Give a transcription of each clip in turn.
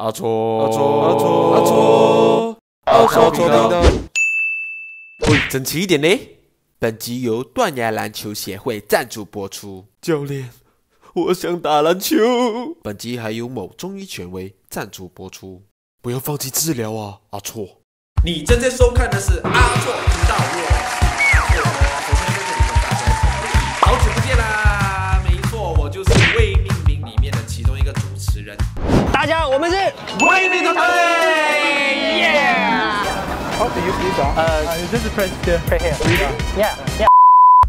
阿错，阿错，阿错，阿错，阿错频道。喂，整齐一点嘞！本集由断崖篮球协会赞助播出。教练，我想打篮球。本集还有某中医权威赞助播出。不要放弃治疗啊，阿错。你正在收看的是阿错频道。大家好，我们是未命团队。耶！How do you feel that? Uh, this is press here. Yeah, yeah.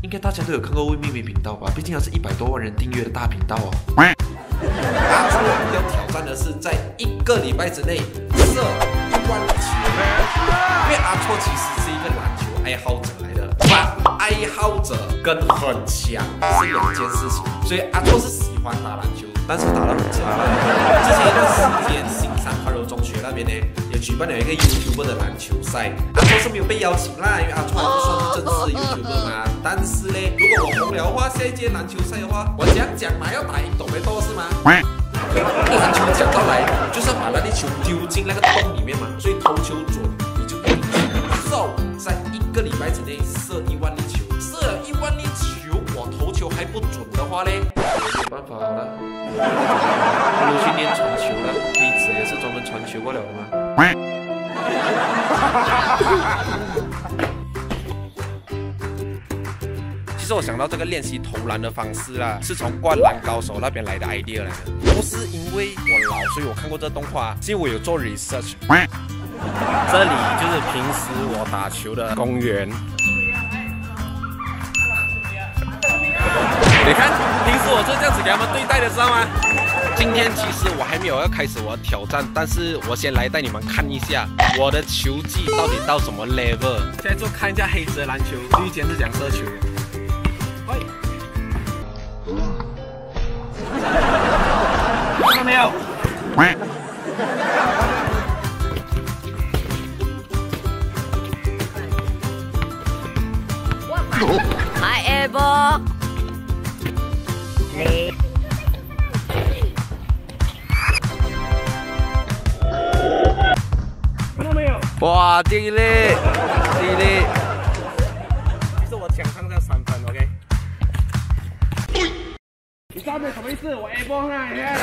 应该大家都有看过未命名频道吧？毕竟它是一百多万人订阅的大频道哦。阿错要挑战的是在一个礼拜之内射一万球，因为阿错其实是一个篮球爱好者来的，把爱好者跟很强是两件事情，所以阿错是喜欢打篮球，但是打得很强。之前一段时间，新山宽柔中学那边呢，也举办了一个 YouTube 的篮球赛，阿错是没有被邀请啦，因为阿错还不算是正式 YouTube 嘛。但是呢，如果我红了的话，下一届篮球赛的话，我讲讲嘛，要打赢董梅多是吗？篮球讲到来，就是要把那粒球丢进那个洞里面嘛，所以投球准你就赢钱。So，在一个礼拜之内射一万粒球，射一万粒球，我投球还不准的话呢，办法了，不如去练传球了。妹子也是专门传球过了的吗？其实我想到这个练习投篮的方式啦，是从《灌篮高手》那边来的 idea 来的，不是因为我老，所以我看过这动画，是因为我有做 research。这里就是平时我打球的公园。你看，平时我就这样子给他们对待的，知道吗？今天其实我还没有要开始我的挑战，但是我先来带你们看一下我的球技到底到什么 level。现在就看一下黑子的篮球，绿箭是讲射球的。喂，看到没有？Hi, Ebo. 哇，第一粒，第一粒。其实我想上这三分，OK。你知道没有什么意思？我 A 波啊，你看。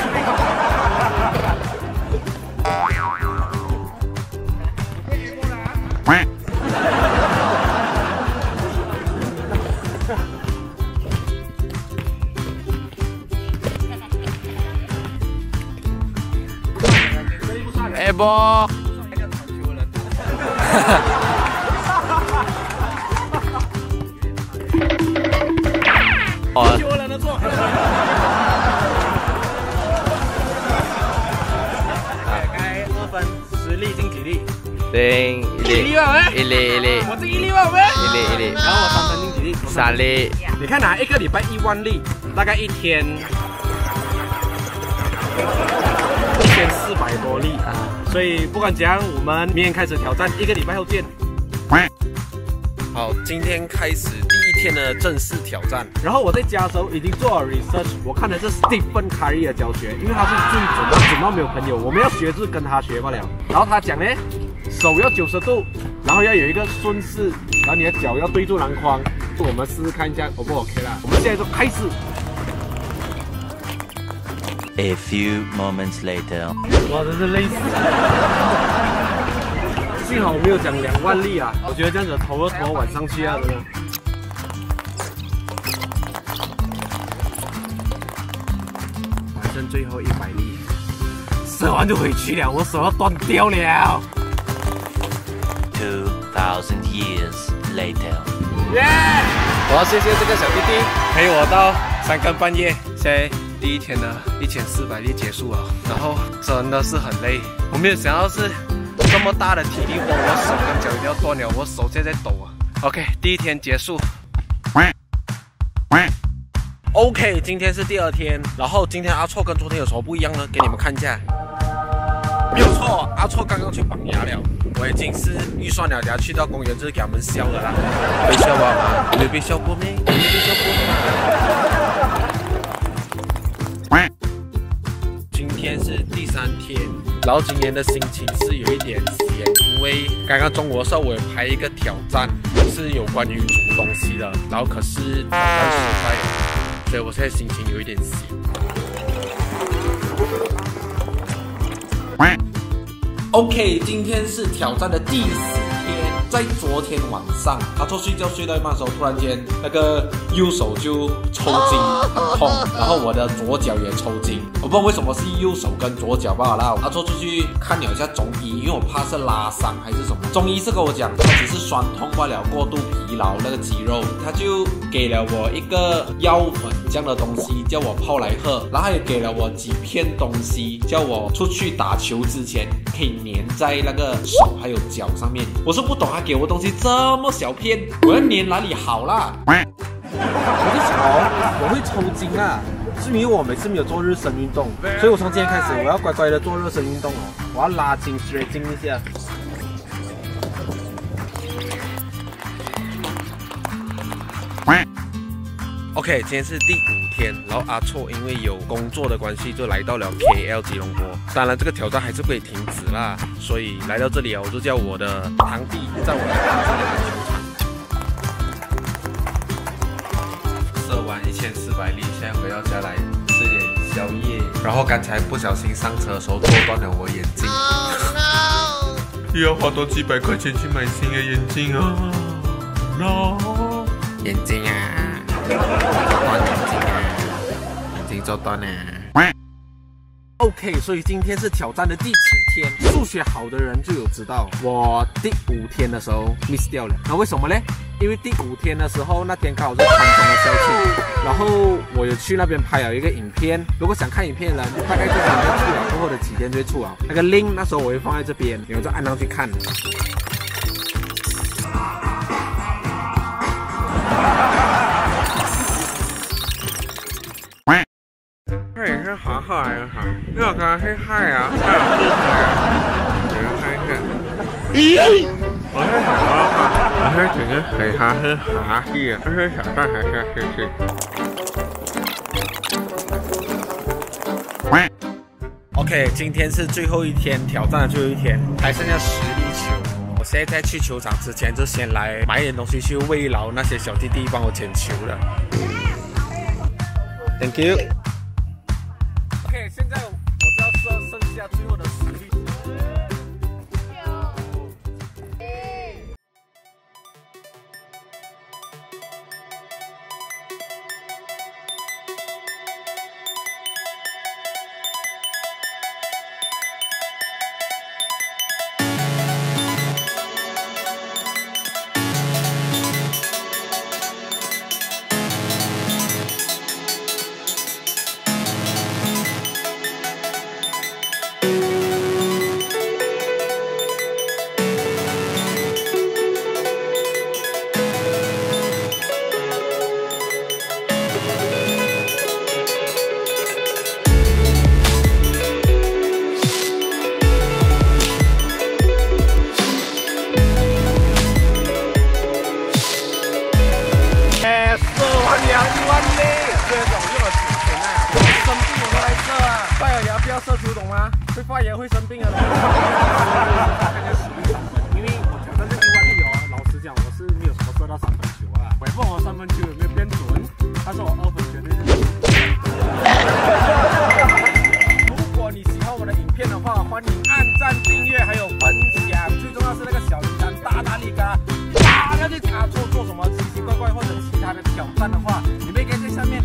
哎波，哦，球人的错。该二分，实力进体力。零一粒，一粒，一粒我这一粒吧，喂。一粒一粒，然后我三分进体力。三粒，你看啊，一个礼拜一万粒，大概一天力啊。所以不管怎样，我们明天开始挑战，一个礼拜后见。好，今天开始第一天的正式挑战。然后我在家的时候已经做了 research，我看的是 Stephen Curry 的教学，因为他是最准的，准到没有朋友。我们要学是跟他学罢了。然后他讲呢，手要九十度，然后要有一个顺势，然后你的脚要对住篮筐。我们试试看一下 O 不 OK 啦？我们现在就开始。A few moments later. 哇，真是累死了！幸好我没有讲两万粒啊，我觉得这样子投都投晚上去啊，真的。还剩最后一百粒，射完就回去了，我手要断掉了。Two thousand years later. 耶！我要谢谢这个小弟弟陪我到三更半夜。现在第一天的一千四百粒结束了，然后真的是很累。我没有想到是这么大的体力活，我手跟脚一定要断了，我手现在在抖啊。OK，第一天结束。OK，今天是第二天，然后今天阿错跟昨天有什么不一样呢？给你们看一下。没有错，阿错刚刚去绑牙了，我已经是预算了，等下去到公园就是给他们笑的啦。被笑吧？你没被笑过没？没被笑过吗？今天是第三天，然后今天的心情是有一点闲，因为刚刚中午的时候我有拍一个挑战，是有关于煮东西的，然后可是挑战失败了，所以我现在心情有一点闲。OK，今天是挑战的第十天，在昨天晚上，阿错睡觉睡到一半的时候，突然间那个右手就抽筋，很痛，然后我的左脚也抽筋，我不知道为什么是右手跟左脚罢了。阿错就去看了一下中医，因为我怕是拉伤还是什么。中医是跟我讲，他只是酸痛罢了，过度疲劳那个肌肉，他就给了我一个药粉这样的东西，叫我泡来喝，然后他也给了我几片东西，叫我出去打球之前可以粘在那个手还有脚上面。我是不懂他给我东西这么小片，我要粘哪里好啦？我就想哦，我会抽筋啊，是因为我每次没有做热身运动，所以我从今天开始我要乖乖的做热身运动哦，我要拉筋、stretching 一下。OK，今天是第五天，然后阿错因为有工作的关系，就来到了 KL 吉隆坡。当然，这个挑战还是不可以停止啦，所以来到这里啊，我就叫我的堂弟在我的完一千四百粒，现在回到家来吃点宵夜，然后刚才不小心上车的时候戳断了我眼睛。又要花多几百块钱去买新的眼镜啊！No，眼睛啊，断眼睛啊，眼镜做断了。OK，所以今天是挑战的第七天。数学好的人就有知道，我第五天的时候 miss 掉了。那为什么呢？因为第五天的时候，那天刚好是潘中的校庆，然后我有去那边拍了一个影片。如果想看影片的人，大概就是在去了过后的几天就会出了。那个 link 那时候我会放在这边，你们就按上去看。嘿，是好好呀哈，我刚是嗨呀，嗨呀，嗨呀，咦？我是什么哈？我是整个嘿哈嘿哈嘿，我是小蛋还是嘿嘿？OK，今天是最后一天挑战的最后一天，还剩下十粒球。我现在在去球场之前，就先来买一点东西去慰劳那些小弟弟帮我捡球的。Thank you。下最后的射球，懂吗？会发炎会生病的。看看实力三分，因为我觉得这一万粒哦，老实讲我是没有什么射到三分球啊。我也不懂我三分球有没有变准，但是我二分绝对是。如果你喜欢我的影片的话，欢迎按赞、订阅还有分享，最重要是那个小铃铛大大力嘎，大大力嘎做做什么奇奇怪怪或者其他的挑战的话，你们可以在下面